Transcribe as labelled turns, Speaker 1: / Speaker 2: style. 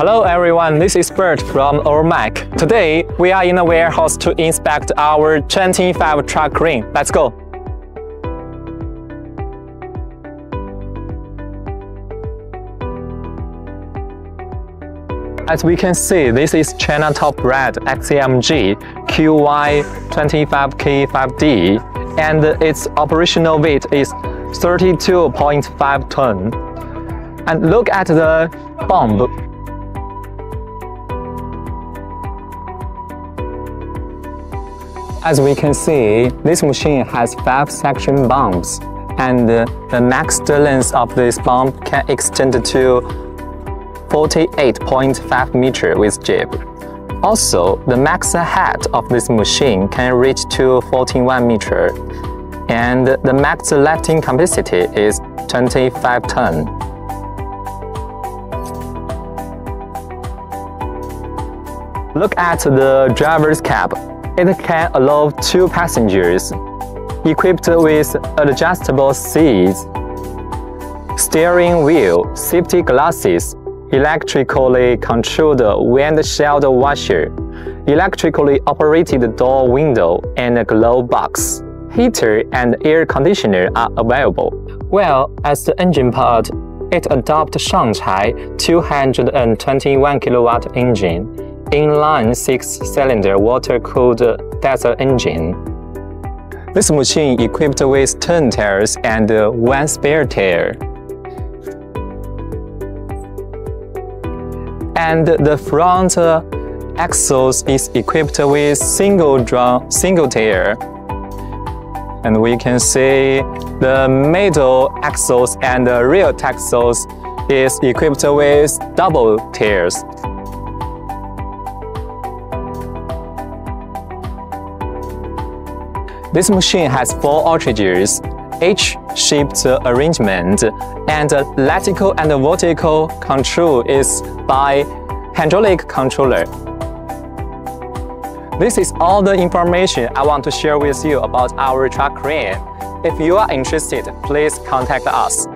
Speaker 1: Hello everyone, this is Bert from ORIEMAC. Today, we are in a warehouse to inspect our 25 truck crane. Let's go! As we can see, this is China top bred XCMG QY25K5D and its operational weight is 32.5 ton. And look at the boom. As we can see, this machine has 5 section booms and the max length of this boom can extend to 48.5 meter with jib. Also, the max height of this machine can reach to 41 meter, and the max lifting capacity is 25 ton. Look at the driver's cab. It can allow two passengers, equipped with adjustable seats, steering wheel, safety glasses, electrically controlled windshield washer, electrically operated door window, and a glove box. Heater and air conditioner are available. Well, as the engine part, it adopts Shangchai 221 kilowatt engine, inline six-cylinder water-cooled diesel engine. This machine equipped with 10 tires and one spare tire. and the front axle is equipped with single drum, single tire. And we can see the middle axles and the rear axles is equipped with double tires. This machine has four outriggers, H-shaped arrangement, and electrical and vertical control is by hydraulic controller. This is all the information I want to share with you about our truck crane. If you are interested, please contact us.